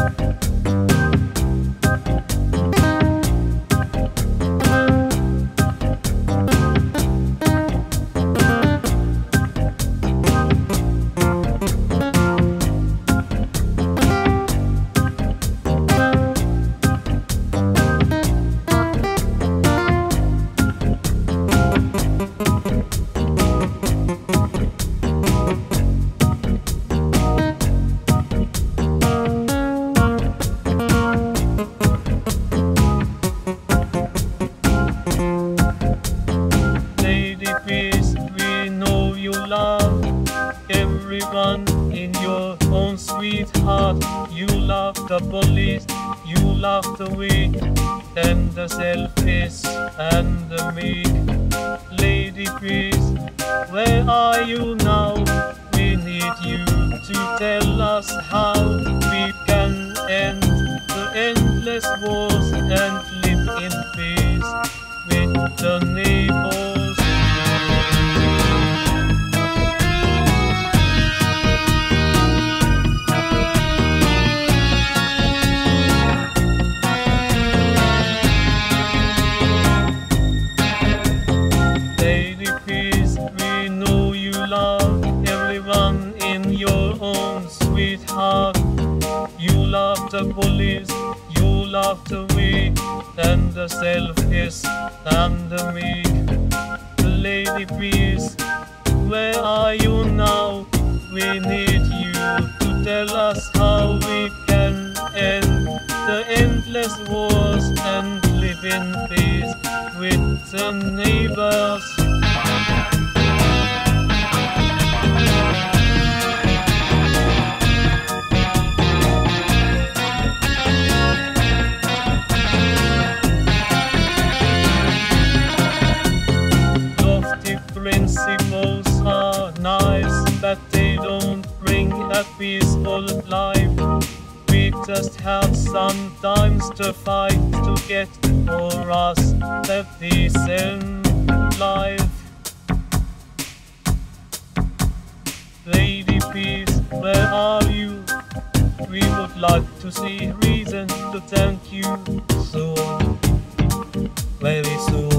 We know you love everyone in your own sweetheart. You love the police, you love the weak, and the selfish and the meek. Lady Peace, where are you now? We need you to tell us how we can end the endless wars love everyone in your own sweetheart. You love the police, you love the weak, and the selfish and the meek. Lady Peace, where are you now? We need you to tell us how we can end the endless wars and live in peace with the neighbors. don't bring a peaceful life. We just have sometimes to fight to get for us the peace in life. Lady Peace, where are you? We would like to see reason to thank you soon, very soon.